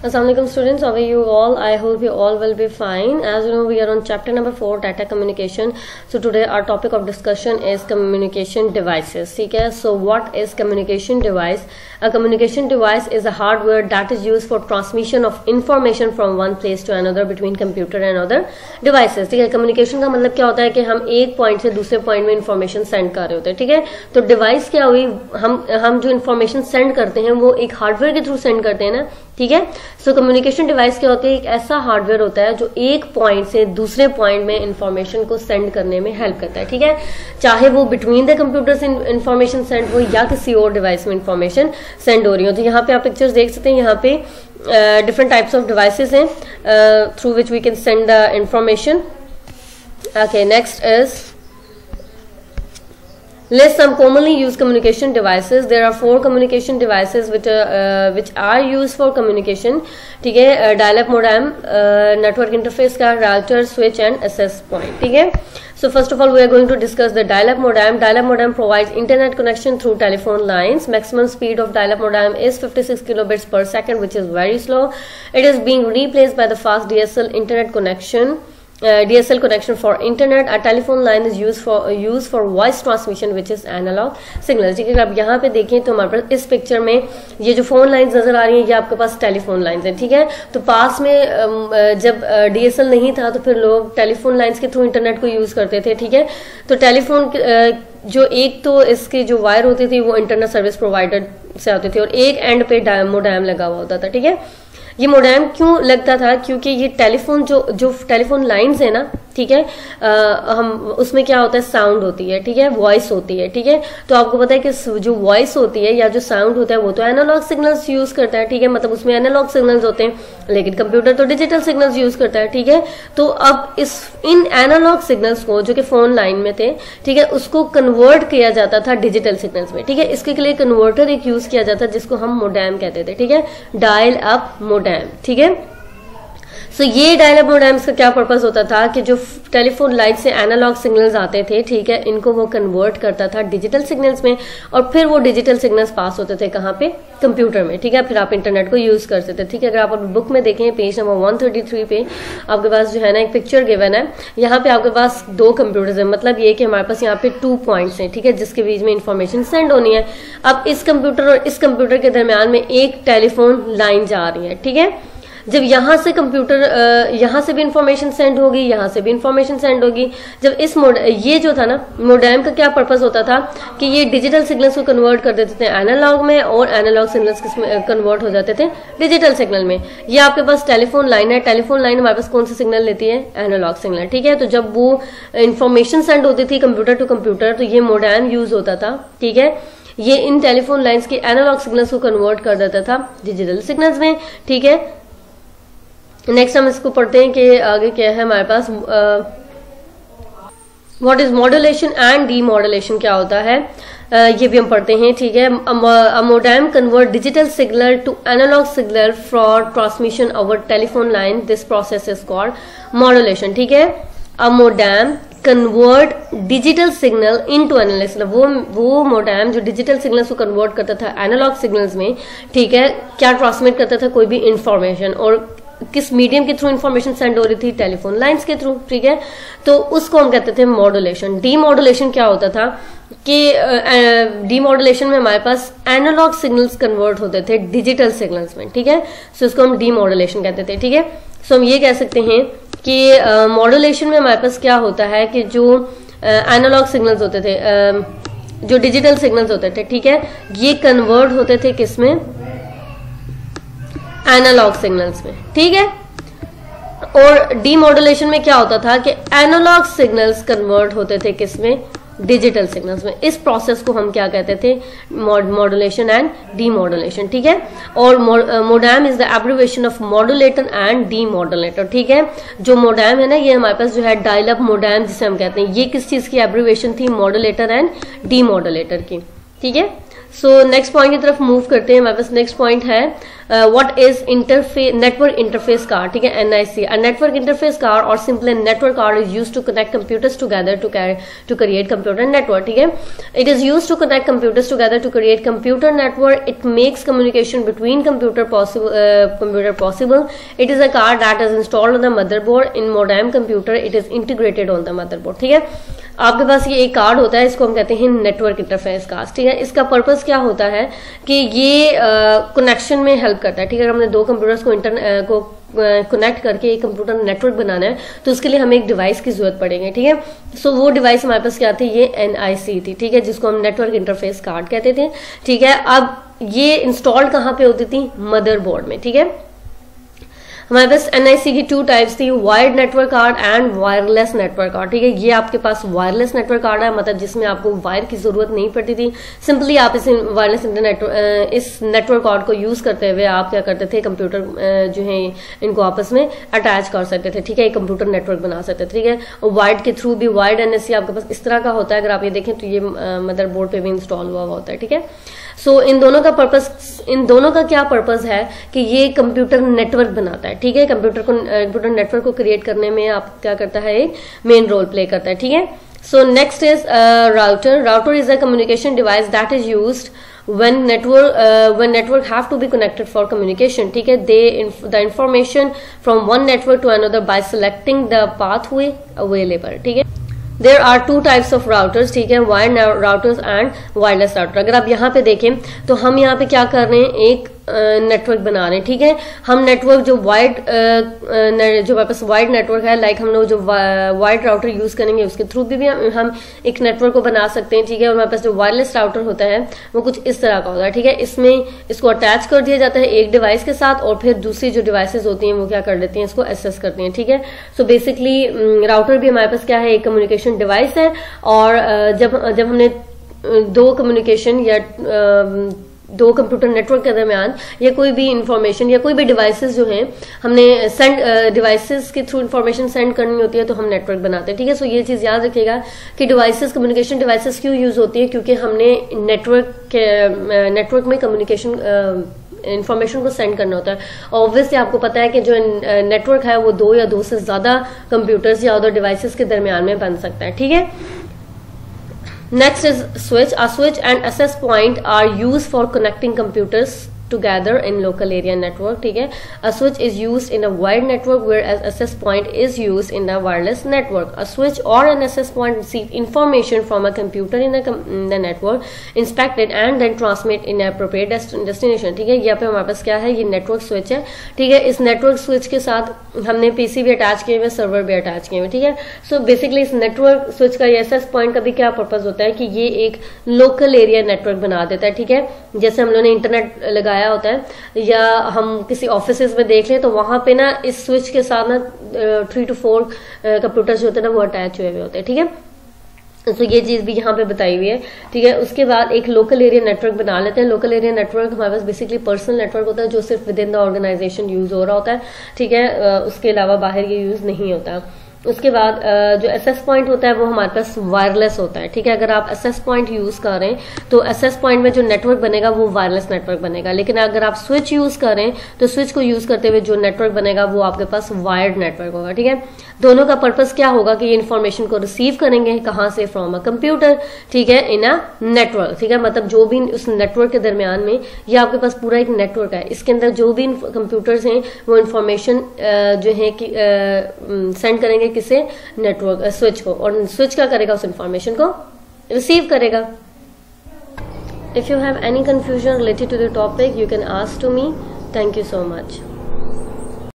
Assalamualaikum students, how are you all? I hope you all will be fine. As you know, we are on chapter number 4, data communication. So today our topic of discussion is communication devices. Okay, so what is communication device? A communication device is a hardware that is used for transmission of information from one place to another between computer and other devices. ठीक है communication का मतलब क्या होता है कि हम एक point से दूसरे point में information send कर रहे होते हैं ठीक है तो device क्या हुई हम हम जो information send करते हैं वो एक hardware के through send करते हैं ना ठीक है? सो कम्युनिकेशन डिवाइस क्या होता है? एक ऐसा हार्डवेयर होता है जो एक पॉइंट से दूसरे पॉइंट में इंफॉर्मेशन को सेंड करने में हेल्प करता है, ठीक है? चाहे वो बिटवीन द कंप्यूटर से इंफॉर्मेशन सेंड हो या किसी और डिवाइस में इंफॉर्मेशन सेंड हो रही हो। तो यहाँ पे आप पिक्चर्स देख सकते हैं, यहाँ पे डिफरेंट टाइप्स ऑफ़ डिवाइसेस हैं through which we can send the information okay next is List some commonly used communication devices. There are four communication devices which are uh, which are used for communication. ठीक है dial-up modem network interface का router switch and access point ठीक है So first of all, we are going to discuss the dial-up modem. Dial-up modem provides internet connection through telephone lines. Maximum speed of dial-up modem is 56 kilobits per second, which is very slow. It is being replaced by the fast DSL internet connection. DSL connection for internet. A telephone line is used for use for voice transmission, which is analog signal ठीक है, अगर आप यहाँ पे देखें तो हमारे पास इस पिक्चर में ये जो फ़ोन लाइंस नज़र आ रही हैं, ये आपके पास टेलीफोन लाइंस हैं, ठीक है? तो पास में जब डीएसएल नहीं था तो फिर लोग टेलीफोन लाइंस के थ्रू इंटरनेट को यूज़ करते थे, ठीक है? तो टेलीफोन जो एक तो इसके जो वायर होती थी, वो इंटरनेट सर्विस प्रोवाइडर से आती थी और एक एंड पे मोडाम लगा हुआ होता था, ठीक है? ये मोडेम क्यों लगता था? क्योंकि ये टेलीफोन जो जो टेलीफोन लाइंस है ना ठीक है? आ, हम उसमें क्या होता है? साउंड होती है ठीक है? वॉइस होती है ठीक है? तो आपको पता है कि जो वॉइस होती है या जो साउंड होता है वो तो एनालॉग सिग्नल्स यूज़ करता है ठीक है? मतलब उसमें एनालॉग सिग्नल्स होते हैं लेकिन कंप्यूटर तो डिजिटल सिग्नल्स यूज़ करता है ठीक है? तो अब इस इन एनालॉग सिग्नल्स को जो कि फ़ोन लाइन में थे ठीक है? उसको कन्वर्ट किया जाता था डिजिटल सिग्नल्स में ठीक है? इसके लिए कन्वर्टर एक यूज़ किया जाता जिसको हम मोडैम कहते थे ठीक है? डायल अप मोडैम ठीक है? सो so, ये डायलअप मोडेम्स का क्या पर्पज होता था कि जो टेलीफोन लाइन से एनालॉग सिग्नल्स आते थे ठीक है इनको वो कन्वर्ट करता था डिजिटल सिग्नल्स में और फिर वो डिजिटल सिग्नल्स पास होते थे कहाँ पे? कंप्यूटर में ठीक है फिर आप इंटरनेट को यूज़ कर सकते ठीक है अगर आप बुक में देखें पेज नंबर 133 पे आपके पास जो है ना एक पिक्चर गिवन है यहाँ पे आपके पास दो कंप्यूटर्स है मतलब ये कि हमारे पास यहाँ पे टू पॉइंट्स हैं ठीक है जिसके बीच में इंफॉर्मेशन सेंड होनी है। अब इस कंप्यूटर और इस कंप्यूटर के दरमियान में एक टेलीफोन लाइन जा रही है ठीक है? जब यहाँ से कंप्यूटर यहाँ से भी इंफॉर्मेशन सेंड होगी, यहाँ से भी इंफॉर्मेशन सेंड होगी। जब इस मोड ये जो था ना मोडेम का क्या पर्पज होता था कि ये डिजिटल सिग्नल्स को कन्वर्ट कर देते थे एनालॉग में और एनालॉग सिग्नल्स कन्वर्ट हो जाते थे डिजिटल सिग्नल में। ये आपके पास टेलीफोन लाइन है टेलीफोन लाइन हमारे पास कौन सा सिग्नल लेती है? एनालॉग सिग्नल ठीक है? तो जब वो इन्फॉर्मेशन सेंड होती थी कंप्यूटर टू कंप्यूटर तो ये मोडेम यूज़ होता था, ठीक है? ये इन टेलीफोन लाइंस के एनालॉग सिग्नल्स को कन्वर्ट कर देता था डिजिटल सिग्नल्स में, ठीक है? नेक्स्ट हम इसको पढ़ते हैं कि आगे क्या है हमारे पास what is modulation and demodulation क्या होता है? uh, ये भी हम पढ़ते हैं ठीक है। Modem convert digital signal to analog signal for transmission over telephone line this process is called modulation ठीक है? A modem convert digital signal into analog वो वो मोडेम जो डिजिटल सिग्नल्स को कन्वर्ट करता था एनालॉग सिग्नल्स में ठीक है क्या ट्रांसमिट करता था कोई भी इंफॉर्मेशन और किस मीडियम के थ्रू इन्फॉर्मेशन सेंड हो रही थी टेलीफोन लाइंस के थ्रू ठीक है? तो उसको हम कहते थे मॉडुलेशन डी मॉडुलेशन क्या होता था? कि डी मॉडुलेशन में हमारे पास एनालॉग सिग्नल्स कन्वर्ट होते थे डिजिटल सिग्नल्स में, ठीक है? सो इसको हम डी मॉडुलेशन कहते थे, ठीक है? सो हम ये कह सकते हैं कि मॉडुलेशन में हमारे पास क्या होता है कि जो एनालॉग सिग्नल्स होते थे जो डिजिटल सिग्नल्स होते थे, ठीक है? ये कन्वर्ट होते थे किसमें एनालॉग सिग्नल्स में, ठीक है? और डी डीमोडुलेशन में क्या होता था कि एनालॉग सिग्नल्स कन्वर्ट होते थे किसमें? डिजिटल सिग्नल्स में। इस प्रोसेस को हम क्या कहते थे? मॉडुलेशन एंड डीमोडुलेशन ठीक है? और modem is the abbreviation of modulator and de demodulator ठीक है? जो मोडैम है ना, ये हमारे पास जो है डायलअप मोडैम जिसे हम कहते हैं, ये किस चीज़ की एब्रिवेशन थी? मॉडुलेटर एंड डी डीमोडुलेटर की, ठीक है? सो नेक्स्ट पॉइंट की तरफ़ मूव करते हैं, हमारे पास नेक्स्ट पॉइंट है what is interface network interface card ठीक है NIC a network interface card और simple network card is use to connect computers together to to create computer network ठीक है? It is use to connect computers together to create computer network it makes communication between computer computer possible it is a card that is installed on the motherboard in modem computer it is integrated on the motherboard ठीक है? आपके पास ये एक card होता है, इसको हम कहते हैं नेटवर्क इंटरफेस कार्ड ठीक है? इसका पर्पज क्या होता है कि ये कनेक्शन में हेल्प करता है, ठीक है? हमने दो कंप्यूटर्स को इंटर को कनेक्ट करके एक कंप्यूटर नेटवर्क बनाना है तो उसके लिए हमें एक डिवाइस की ज़रूरत पड़ेगी, ठीक है? सो वो डिवाइस हमारे पास क्या थी? ये एनआईसी थी, ठीक है? जिसको हम नेटवर्क इंटरफेस कार्ड कहते थे, ठीक है? अब ये इंस्टॉल्ड कहाँ पे होती थी? मदरबोर्ड में, ठीक है? हमारे पास एनआईसी की टू टाइप्स थी wired network card and wireless network card ठीक है? ये आपके पास वायरलेस नेटवर्क कार्ड है मतलब जिसमें आपको वायर की ज़रूरत नहीं पड़ती थी। सिंपली आप इस वायरलेस इंटरनेट इस नेटवर्क कार्ड को यूज़ करते हुए आप क्या करते थे? कंप्यूटर जो है, इनको आपस में अटैच कर सकते थे, ठीक है? कंप्यूटर नेटवर्क बना सकते थे, ठीक है? वायर्ड के थ्रू भी वायर्ड एनएससी आपके पास इस तरह का होता है, अगर आप ये देखें तो ये मदरबोर्ड पे भी इंस्टॉल हुआ हुआ होता है, ठीक है? सो so, इन दोनों का पर्पस इन दोनों का क्या पर्पस है कि ये कंप्यूटर नेटवर्क बनाता है ठीक है कंप्यूटर को कंप्यूटर नेटवर्क को क्रिएट करने में आप क्या करता है एक मेन रोल प्ले करता है ठीक है so next is router router is a communication device that is use when network uh, when network have to be connected for communication ठीक है they inf the information from one network to another by selecting the pathway available ठीक है there are two types of routers ठीक है? Wire routers and wireless router अगर आप यहाँ पे देखें तो हम यहाँ पे क्या कर रहे हैं? एक नेटवर्क बना रहे हैं ठीक है? हम नेटवर्क जो वाइड जो हमारे पास वाइड नेटवर्क है लाइक हम लोग जो वाइड राउटर यूज़ करेंगे उसके थ्रू भी, भी हम एक नेटवर्क को बना सकते हैं ठीक है? और हमारे पास जो वायरलेस राउटर होता है वो कुछ इस तरह का होता है ठीक है? इसमें इसको अटैच कर दिया जाता है एक डिवाइस के साथ और फिर दूसरी जो डिवाइसेज होती हैं वो क्या कर देती हैं इसको एसेस करती हैं ठीक है? सो बेसिकली राउटर भी हमारे पास क्या है? एक कम्युनिकेशन डिवाइस है और जब जब हमने दो कम्युनिकेशन या दो कंप्यूटर नेटवर्क के दरमियान या कोई भी इंफॉर्मेशन या कोई भी डिवाइसेस जो हैं, हमने सेंड डिवाइसेस के थ्रू इंफॉर्मेशन सेंड करनी होती है तो हम नेटवर्क बनाते हैं। ठीक है? सो ये चीज़ याद रखिएगा कि डिवाइसेस कम्युनिकेशन डिवाइसेस क्यों यूज़ होती है? क्योंकि हमने नेटवर्क के नेटवर्क में कम्युनिकेशन इंफॉर्मेशन को सेंड करना होता है। ऑब्वियसली आपको पता है कि जो नेटवर्क है वो दो या दो से ज़्यादा कंप्यूटर्स या अदर डिवाइसेस के दरमियान में बन सकता है। ठीक है? Next is switch. A switch and access point are used for connecting computers together in local area network ठीक है a switch is used in a wired network whereas access point is used in a wireless network a switch or an access point receive information from a computer in the, in the network inspect it and then transmit in appropriate destination ठीक है यहाँ पे हमारे पास क्या है ये network switch है ठीक है इस नेटवर्क स्विच के साथ हमने पीसी भी अटैच किए हुए सर्वर भी अटैच किए हुए ठीक है सो बेसिकली इस नेटवर्क स्विच का एस पॉइंट का भी क्या पर्पज होता है कि ये एक लोकल एरिया नेटवर्क बना देता है ठीक है जैसे हम लोगों ने इंटरनेट लगाया लगाया होता है। या हम किसी ऑफ़िस में देख लें तो वहाँ पे ना इस स्विच के साथ ना थ्री टू फोर कंप्यूटर जो होते हैं ना, वो अटैच हुए हुए होते हैं, ठीक है? तो ये चीज़ भी यहाँ पे बताई हुई है, ठीक है? उसके बाद एक लोकल एरिया नेटवर्क बना लेते हैं। लोकल एरिया नेटवर्क हमारे पास बेसिकली पर्सनल नेटवर्क होता है, जो सिर्फ़ within the organization use हो रहा होता है, ठीक है? उसके अलावा बाहर ये यूज़ नहीं होता। उसके बाद जो एस पॉइंट होता है वो हमारे पास वायरलेस होता है, ठीक है? अगर आप एस पॉइंट यूज़ कर रहे हैं तो एस पॉइंट में जो नेटवर्क बनेगा वो वायरलेस नेटवर्क बनेगा। लेकिन अगर आप स्विच यूज़ करें तो स्विच को यूज़ करते हुए जो नेटवर्क बनेगा वो आपके पास वायर्ड नेटवर्क होगा, ठीक है? दोनों का पर्पज क्या होगा कि ये इन्फॉर्मेशन को रिसीव करेंगे, कहाँ से? फ्रॉम अ कंप्यूटर ठीक है? इन अ नेटवर्क ठीक है? मतलब जो भी उस नेटवर्क के दरमियान में ये आपके पास पूरा एक नेटवर्क है। इसके अंदर जो भी कंप्यूटर्स हैं, वो इन्फॉर्मेशन जो है कि सेंड करेंगे किसे? नेटवर्क स्विच को। और स्विच क्या करेगा? उस इंफॉर्मेशन को रिसीव करेगा। If you have any confusion related to the topic you can ask to me thank you so much